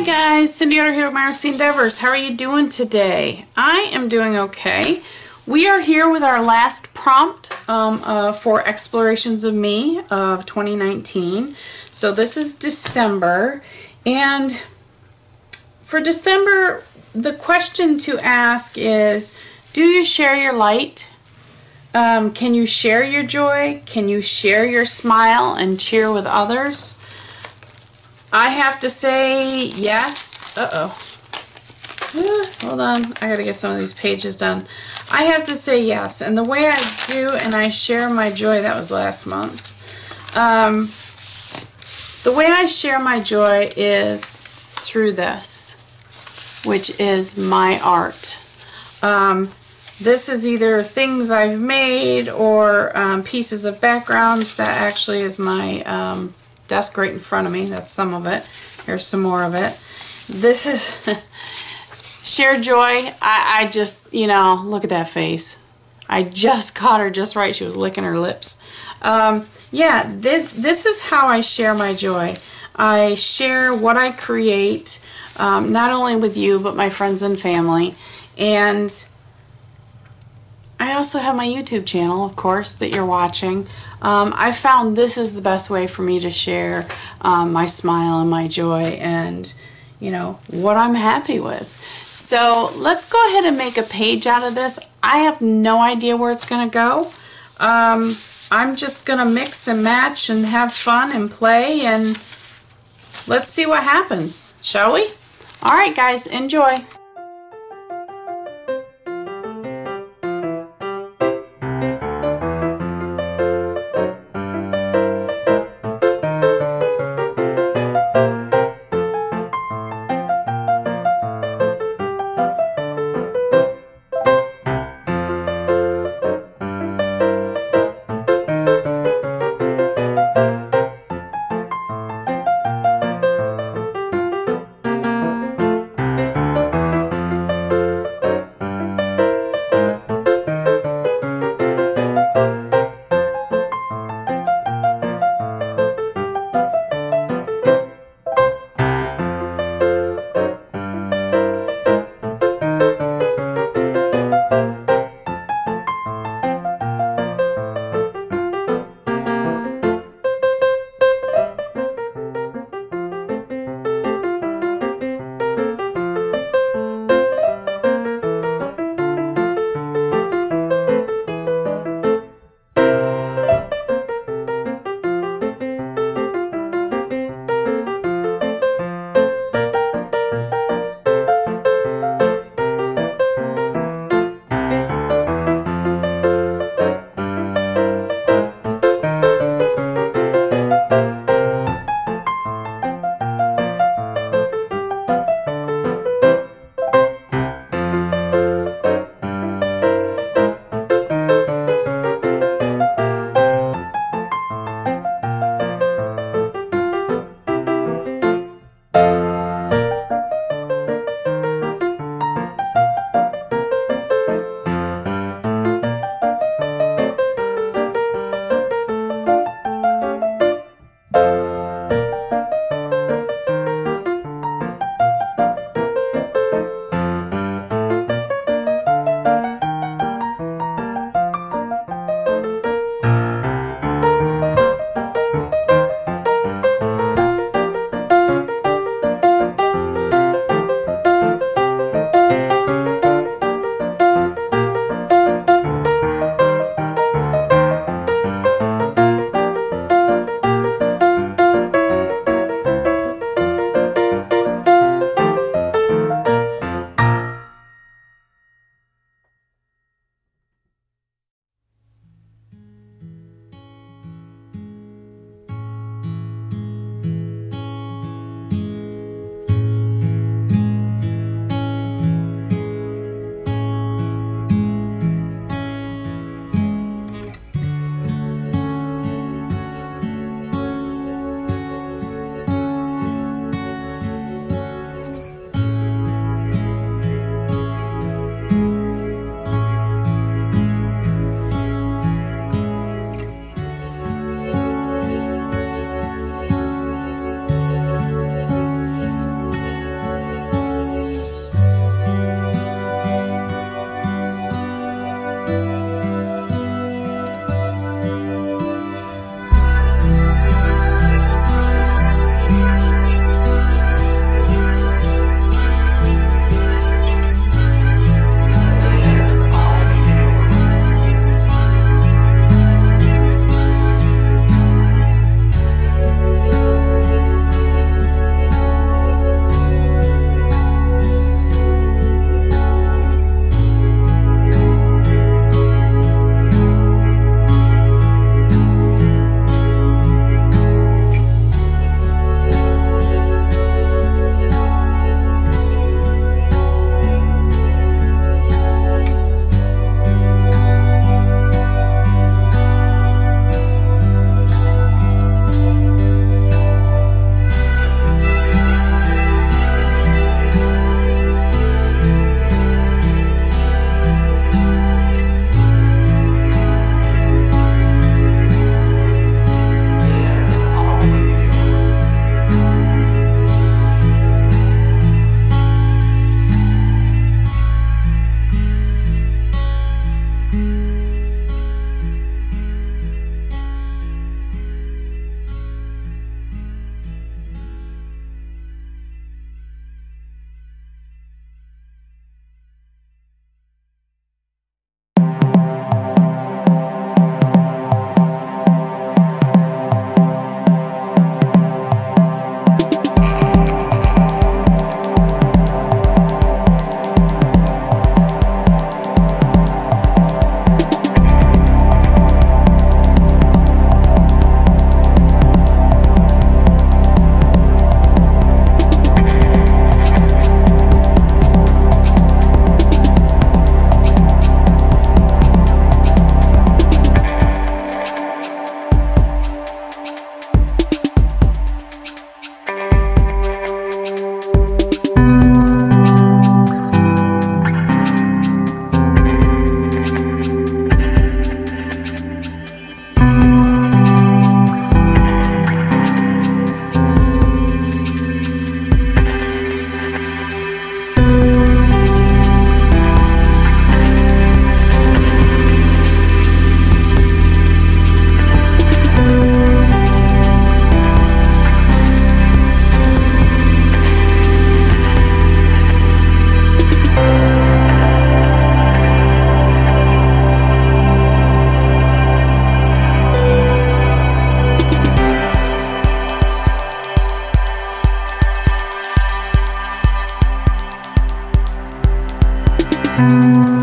Hi guys, Cindy Utter here with my Artsy Endeavors. How are you doing today? I am doing okay. We are here with our last prompt um, uh, for Explorations of Me of 2019. So this is December and for December the question to ask is do you share your light? Um, can you share your joy? Can you share your smile and cheer with others? I have to say yes. Uh-oh. Uh, hold on. I got to get some of these pages done. I have to say yes. And the way I do and I share my joy, that was last month. Um, the way I share my joy is through this, which is my art. Um, this is either things I've made or um, pieces of backgrounds. That actually is my um, desk right in front of me. That's some of it. Here's some more of it. This is sheer joy. I, I just, you know, look at that face. I just caught her just right. She was licking her lips. Um, yeah, this, this is how I share my joy. I share what I create, um, not only with you, but my friends and family. And I also have my YouTube channel, of course, that you're watching. Um, I found this is the best way for me to share um, my smile and my joy and, you know, what I'm happy with. So let's go ahead and make a page out of this. I have no idea where it's going to go. Um, I'm just going to mix and match and have fun and play and let's see what happens, shall we? All right, guys, enjoy. Música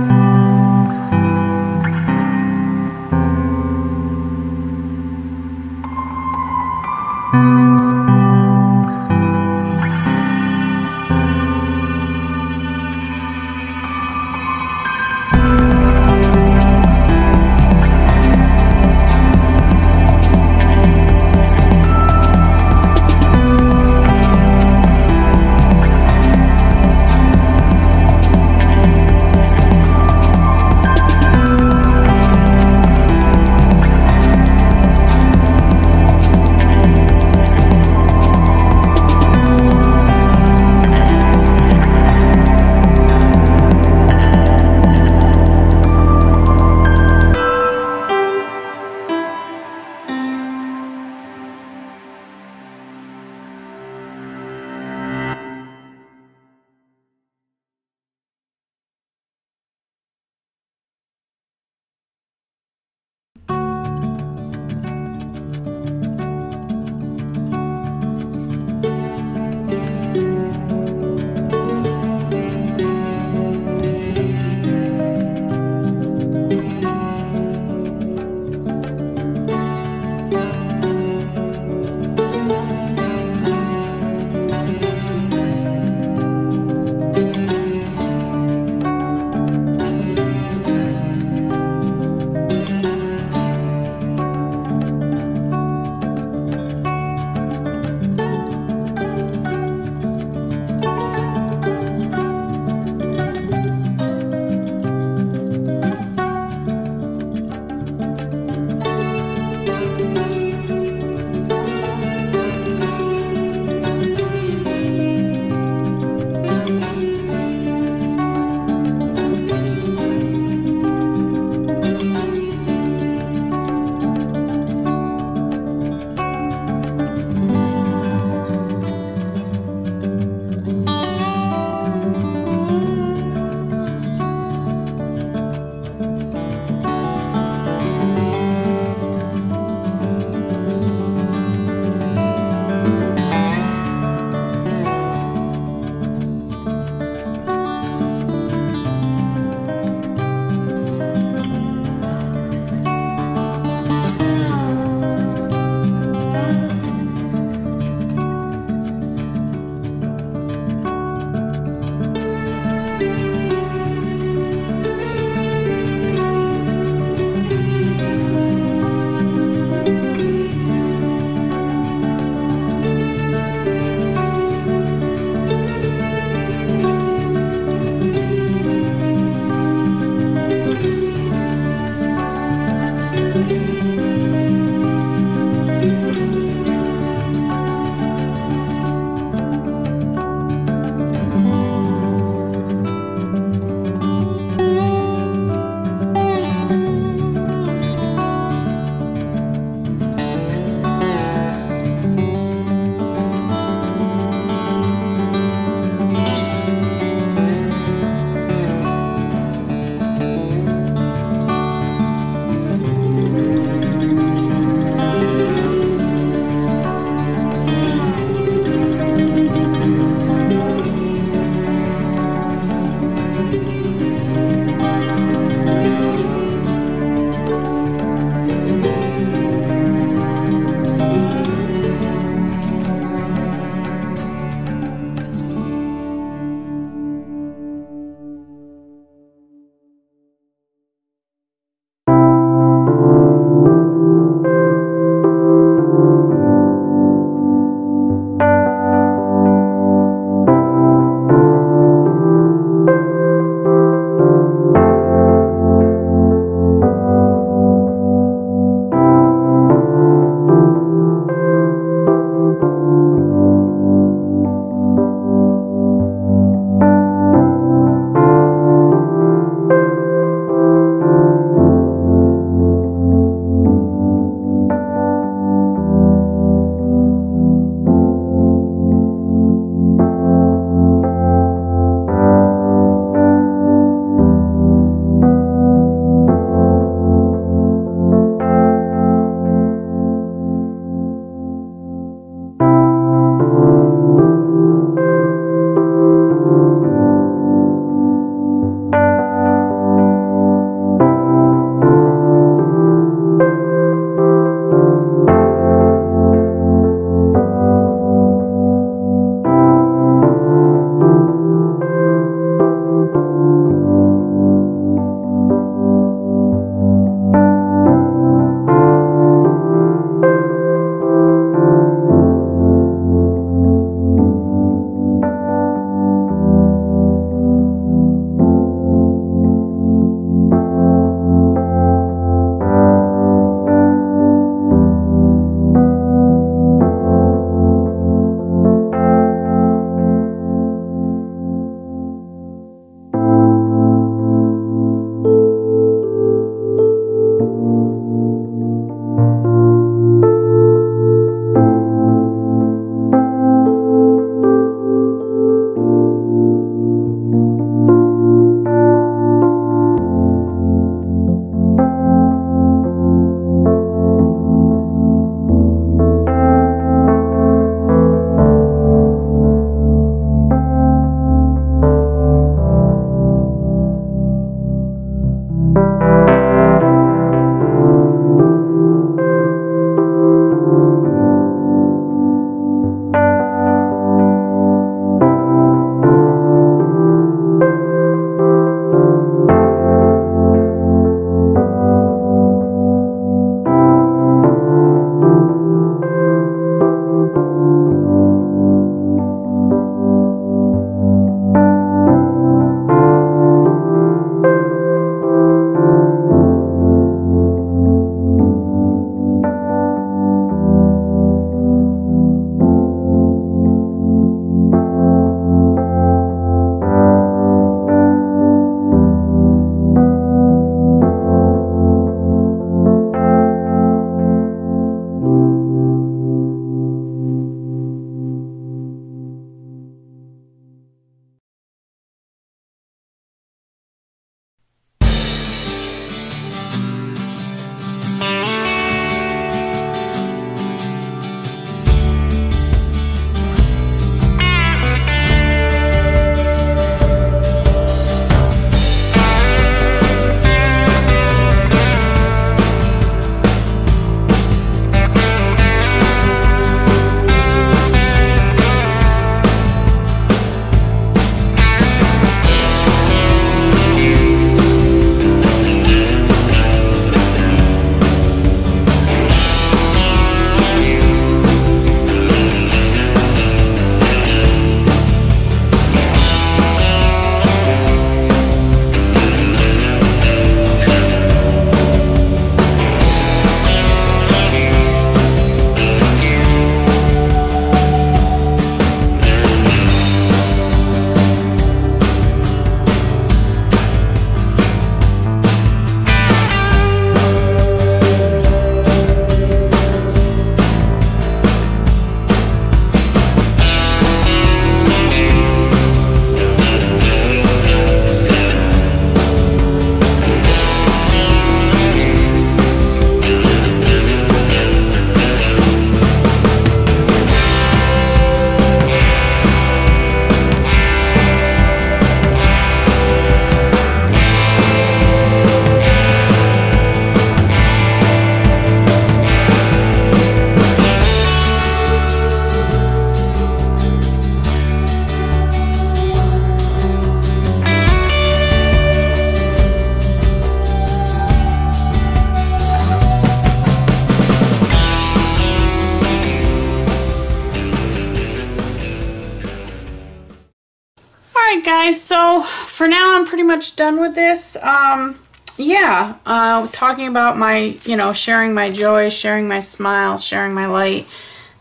so for now I'm pretty much done with this. Um, yeah, uh, talking about my, you know, sharing my joy, sharing my smiles, sharing my light.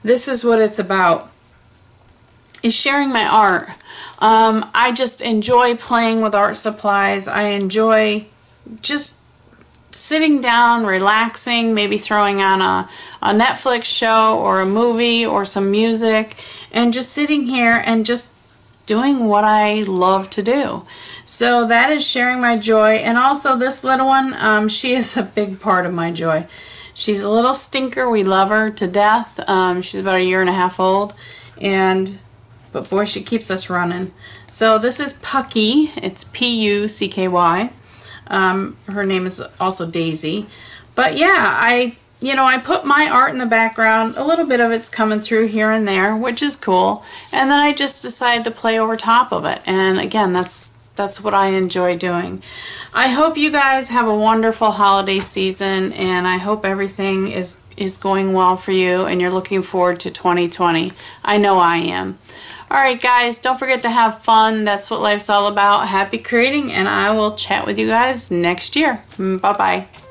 This is what it's about, is sharing my art. Um, I just enjoy playing with art supplies. I enjoy just sitting down, relaxing, maybe throwing on a, a Netflix show or a movie or some music, and just sitting here and just doing what I love to do. So that is sharing my joy. And also this little one, um, she is a big part of my joy. She's a little stinker. We love her to death. Um, she's about a year and a half old. And, but boy, she keeps us running. So this is Pucky. It's P-U-C-K-Y. Um, her name is also Daisy. But yeah, I you know, I put my art in the background. A little bit of it's coming through here and there, which is cool. And then I just decide to play over top of it. And again, that's that's what I enjoy doing. I hope you guys have a wonderful holiday season and I hope everything is is going well for you and you're looking forward to 2020. I know I am. Alright guys, don't forget to have fun. That's what life's all about. Happy creating and I will chat with you guys next year. Bye-bye.